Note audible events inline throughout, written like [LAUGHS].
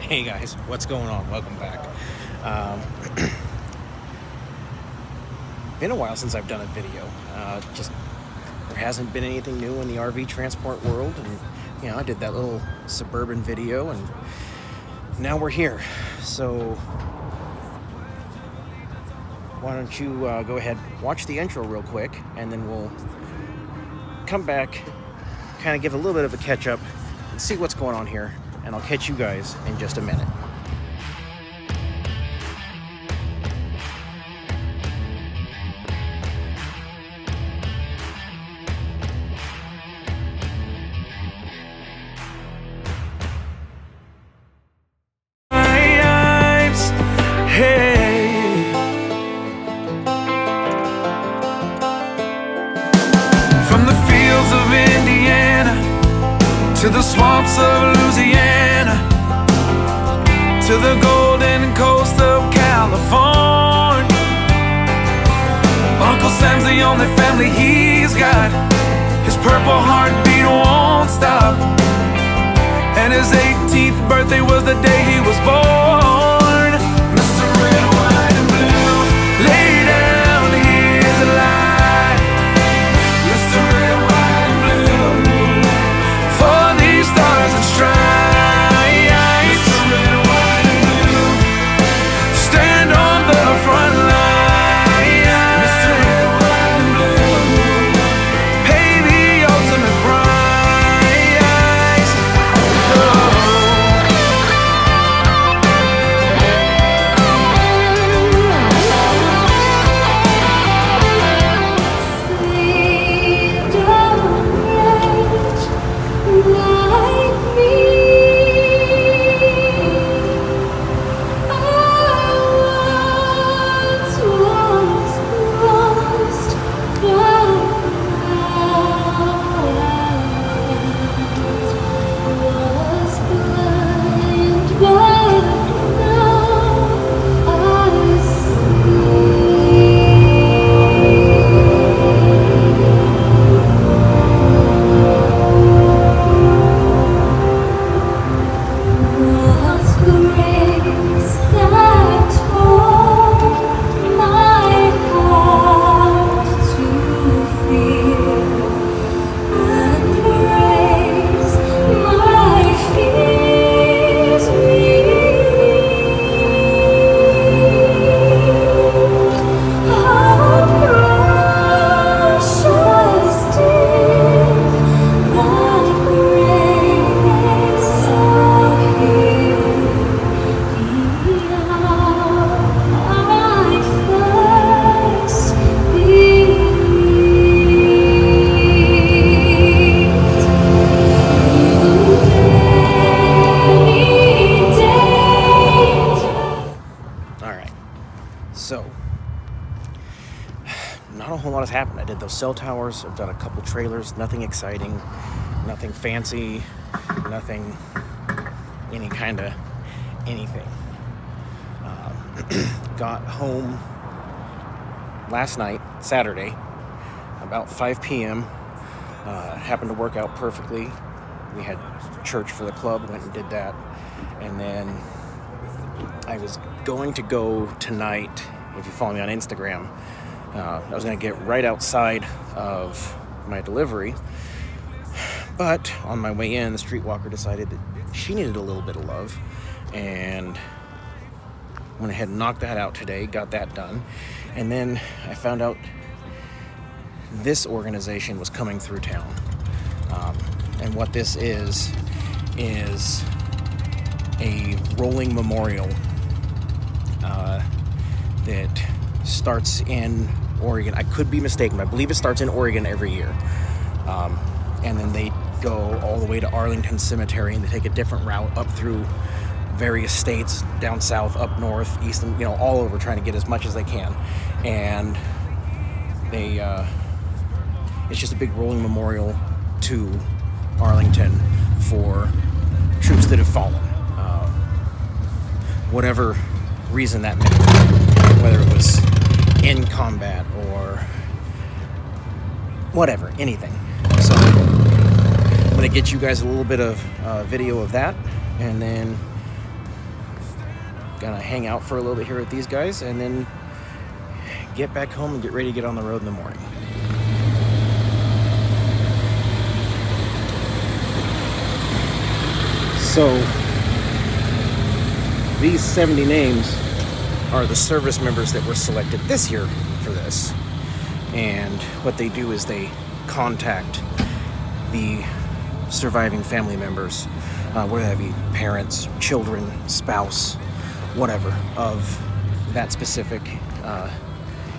Hey guys, what's going on? Welcome back. Um, [CLEARS THROAT] been a while since I've done a video. Uh, just there hasn't been anything new in the RV transport world, and you know I did that little suburban video, and now we're here. So why don't you uh, go ahead, watch the intro real quick, and then we'll come back, kind of give a little bit of a catch up, and see what's going on here and I'll catch you guys in just a minute. Golden coast of California. Uncle Sam's the only family he's got. His purple heartbeat won't stop. And his 18th birthday was the day he was born. Cell towers. I've done a couple trailers. Nothing exciting. Nothing fancy. Nothing. Any kind of anything. Um, [CLEARS THROAT] got home last night, Saturday, about 5 p.m. Uh, happened to work out perfectly. We had church for the club. Went and did that, and then I was going to go tonight, if you follow me on Instagram. Uh, I was going to get right outside of my delivery. But on my way in, the streetwalker decided that she needed a little bit of love. And went ahead and knocked that out today, got that done. And then I found out this organization was coming through town. Um, and what this is, is a rolling memorial uh, that starts in Oregon. I could be mistaken, but I believe it starts in Oregon every year. Um, and then they go all the way to Arlington Cemetery and they take a different route up through various states, down south, up north, east, and you know, all over trying to get as much as they can. And they, uh, it's just a big rolling memorial to Arlington for troops that have fallen. Uh, whatever reason that may be, whether it was in combat or whatever, anything. So I'm gonna get you guys a little bit of uh, video of that, and then gonna hang out for a little bit here with these guys and then get back home and get ready to get on the road in the morning. So, these 70 names are the service members that were selected this year for this. And what they do is they contact the surviving family members, uh, whether that be parents, children, spouse, whatever, of that specific uh,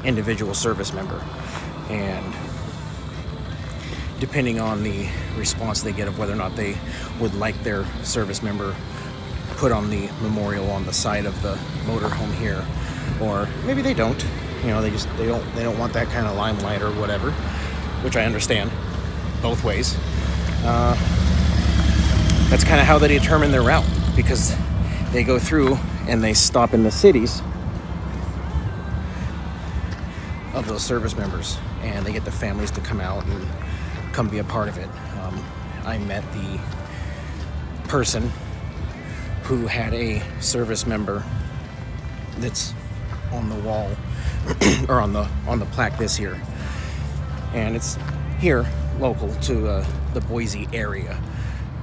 individual service member. And depending on the response they get of whether or not they would like their service member put on the memorial on the side of the motorhome here or maybe they don't you know they just they don't they don't want that kind of limelight or whatever which i understand both ways uh, that's kind of how they determine their route because they go through and they stop in the cities of those service members and they get the families to come out and come be a part of it. Um, I met the person who had a service member that's on the wall [CLEARS THROAT] or on the on the plaque this year, and it's here local to uh, the Boise area.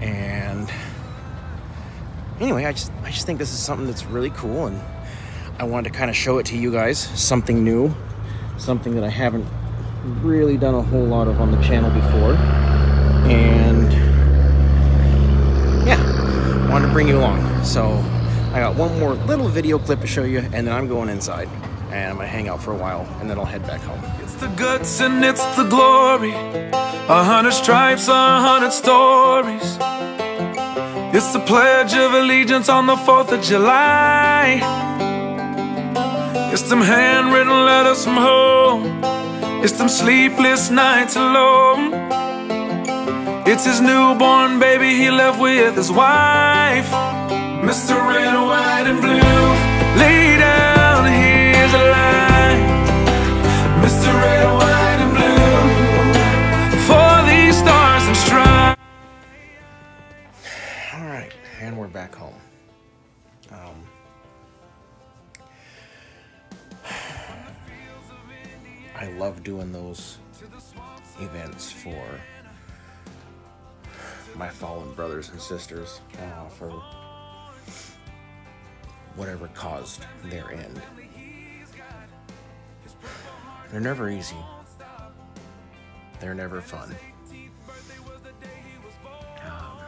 And anyway, I just I just think this is something that's really cool, and I wanted to kind of show it to you guys, something new, something that I haven't really done a whole lot of on the channel before. And yeah, wanted to bring you along. So I got one more little video clip to show you, and then I'm going inside. And I'm gonna hang out for a while, and then I'll head back home. It's the guts and it's the glory. A hundred stripes, a hundred stories. It's the Pledge of Allegiance on the 4th of July. It's them handwritten letters from home. It's them sleepless nights alone. It's his newborn baby he left with his wife. Mr. Red, White, and Blue, lay down his life. Mr. Red, White, and Blue, for these stars and stripes. All right, and we're back home. Um, I love doing those events for my fallen brothers and sisters uh, for whatever caused their end. They're never easy. They're never fun. Um,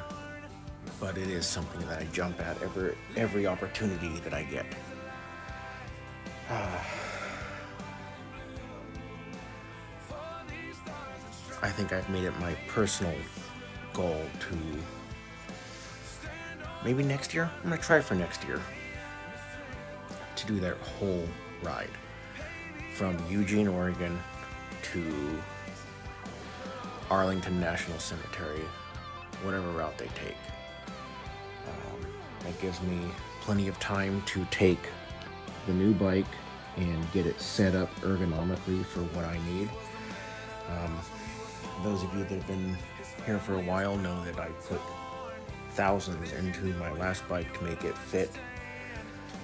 but it is something that I jump at every every opportunity that I get. [SIGHS] I think I've made it my personal goal to maybe next year. I'm gonna try for next year to do that whole ride from Eugene, Oregon to Arlington National Cemetery, whatever route they take. Um, that gives me plenty of time to take the new bike and get it set up ergonomically for what I need. Um, those of you that have been here for a while know that I put thousands into my last bike to make it fit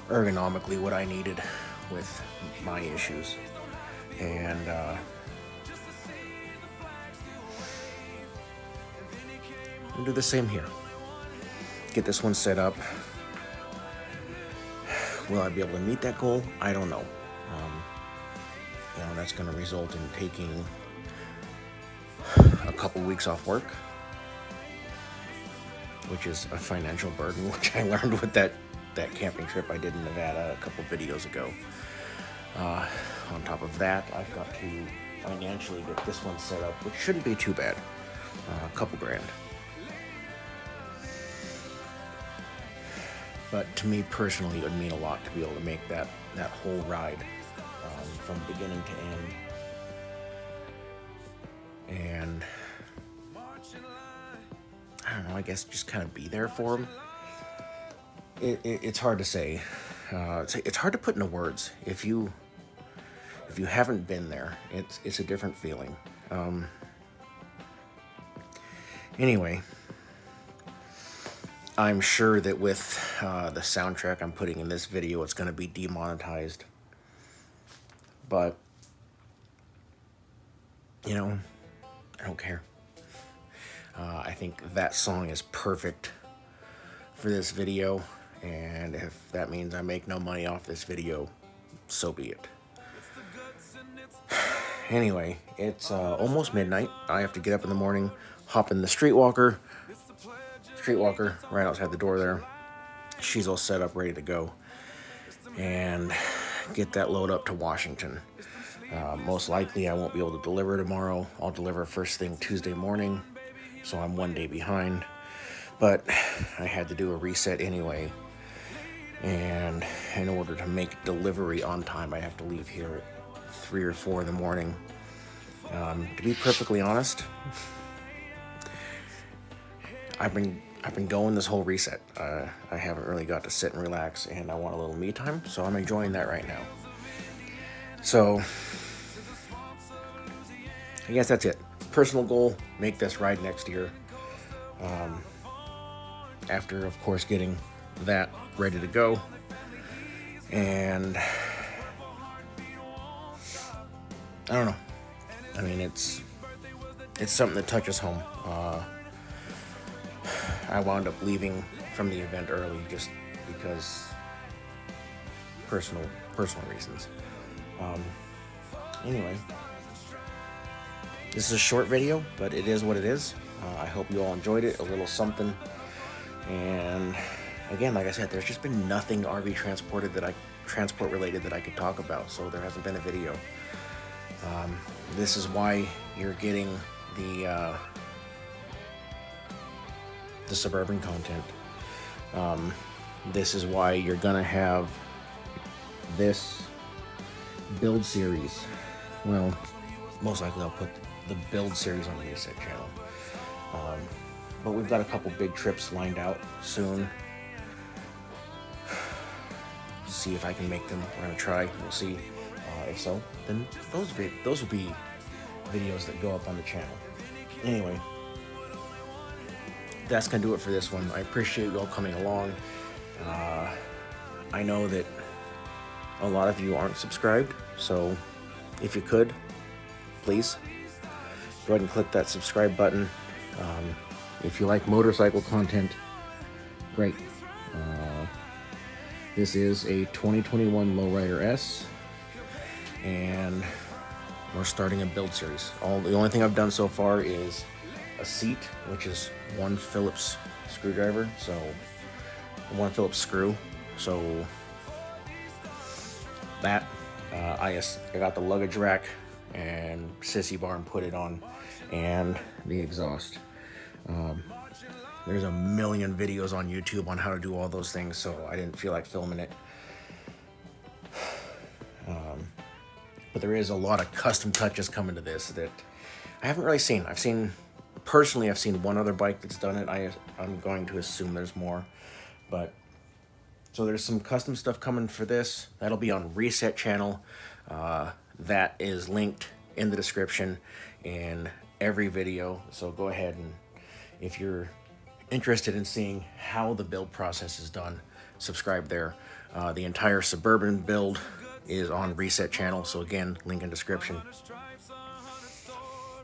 ergonomically what I needed with my issues. And uh, do the same here. Get this one set up. Will I be able to meet that goal? I don't know. Um, you know, that's going to result in taking a couple weeks off work, which is a financial burden, [LAUGHS] which I learned with that that camping trip I did in Nevada a couple videos ago. Uh, on top of that, I've got to financially get this one set up, which shouldn't be too bad. Uh, a couple grand. But to me personally, it would mean a lot to be able to make that that whole ride um, from beginning to end. And I don't know. I guess just kind of be there for them. It, it, it's hard to say. Uh, it's, it's hard to put into words. If you if you haven't been there, it's it's a different feeling. Um, anyway, I'm sure that with uh, the soundtrack I'm putting in this video, it's going to be demonetized. But, you know, I don't care. Uh, I think that song is perfect for this video, and if that means I make no money off this video, so be it. [SIGHS] Anyway, it's uh, almost midnight. I have to get up in the morning, hop in the streetwalker, streetwalker right outside the door there. She's all set up, ready to go, and get that load up to Washington. Uh, most likely, I won't be able to deliver tomorrow. I'll deliver first thing Tuesday morning, so I'm one day behind. But [SIGHS] I had to do a reset anyway, and in order to make delivery on time, I have to leave here at three or four in the morning. Um, to be perfectly honest, I've been I've been going this whole reset. Uh, I haven't really got to sit and relax, and I want a little me time, so I'm enjoying that right now. So, I guess that's it. Personal goal: make this ride next year. Um, after, of course, getting that ready to go, and I don't know. I mean, it's it's something that touches home. Uh, I wound up leaving from the event early just because personal personal reasons. Um, anyway, this is a short video, but it is what it is. Uh, I hope you all enjoyed it. A little something. And again, like I said, there's just been nothing RV transported that I transport related that I could talk about, so there hasn't been a video. Um, this is why you're getting the uh, the suburban content. Um, this is why you're gonna have this build series. Well, most likely I'll put the build series on the Reset channel. Um, but we've got a couple big trips lined out soon. See if I can make them. We're gonna try. We'll see. Uh, if so, then those vid- those will be videos that go up on the channel. Anyway, that's gonna do it for this one. I appreciate you all coming along. Uh, I know that a lot of you aren't subscribed, so if you could, please go ahead and click that subscribe button. Um, if you like motorcycle content, great. This is a 2021 Lowrider S, and we're starting a build series. All the only thing I've done so far is a seat, which is one Phillips screwdriver, so one Phillips screw. So that uh, I I got the luggage rack and sissy bar and put it on, and the exhaust. Um, there's a million videos on YouTube on how to do all those things, so I didn't feel like filming it. [SIGHS] Um, but there is a lot of custom touches coming to this that I haven't really seen. I've seen personally, I've seen one other bike that's done it. I I'm going to assume there's more, but so there's some custom stuff coming for this. That'll be on Reset channel. Uh, that is linked in the description in every video. So go ahead and if you're interested in seeing how the build process is done, subscribe there. Uh, the entire Suburban build is on Reset channel. So again, link in description.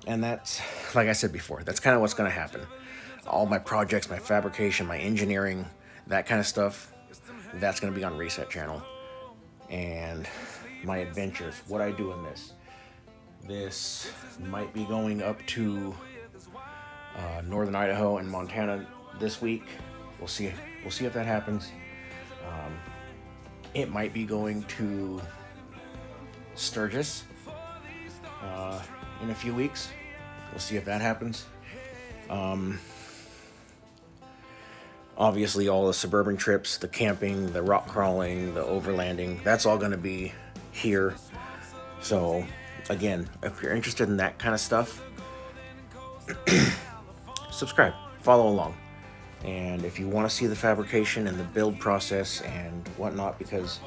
And that's, like I said before, that's kind of what's going to happen. All my projects, my fabrication, my engineering, that kind of stuff, that's going to be on Reset channel. And my adventures, what I do in this. This might be going up to uh, northern Idaho and Montana this week. We'll see. We'll see if that happens. Um, it might be going to Sturgis uh, in a few weeks. We'll see if that happens. Um, obviously, all the suburban trips, the camping, the rock crawling, the overlanding, that's all going to be here. So, again, if you're interested in that kind of stuff, [CLEARS THROAT] subscribe, follow along. And if you want to see the fabrication and the build process and whatnot, because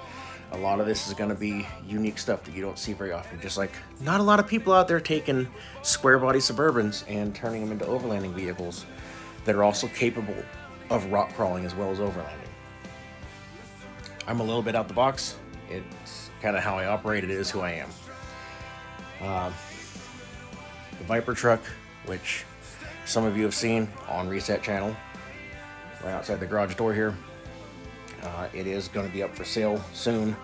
a lot of this is going to be unique stuff that you don't see very often. Just like not a lot of people out there taking square body Suburbans and turning them into overlanding vehicles that are also capable of rock crawling as well as overlanding. I'm a little bit out the box. It's kind of how I operate. It is who I am. Uh, the Viper truck, which some of you have seen on Reset Channel, right outside the garage door here. Uh, it is going to be up for sale soon.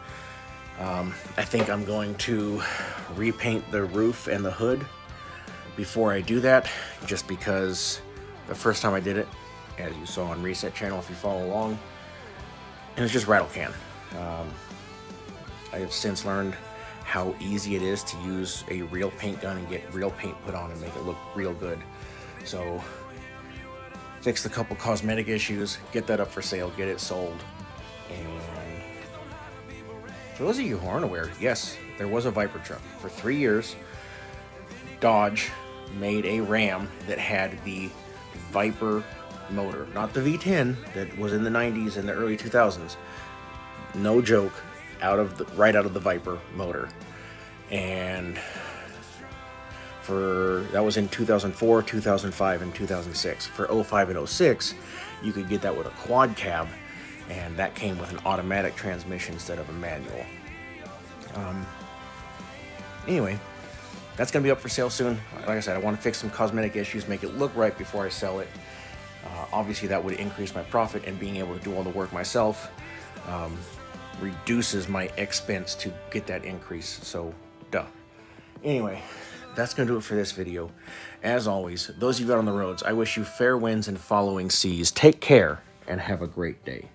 Um, I think I'm going to repaint the roof and the hood before I do that, just because the first time I did it, as you saw on Reset Channel if you follow along, and it's just rattle can. Um, I have since learned how easy it is to use a real paint gun and get real paint put on and make it look real good. So fix the couple cosmetic issues, get that up for sale, get it sold. And for those of you who aren't aware, yes, there was a Viper truck. For three years, Dodge made a Ram that had the Viper motor, not the V10 that was in the 90s and the early 2000s. No joke, out of the right out of the Viper motor. And for that was in 2004, 2005, and 2006. For 05 and 06, you could get that with a quad cab, and that came with an automatic transmission instead of a manual. Um, anyway, that's gonna be up for sale soon. Like I said, I want to fix some cosmetic issues, make it look right before I sell it. Uh, obviously, that would increase my profit, and being able to do all the work myself um, reduces my expense to get that increase. So, duh. Anyway, that's going to do it for this video. As always, those of you out on the roads, I wish you fair winds and following seas. Take care and have a great day.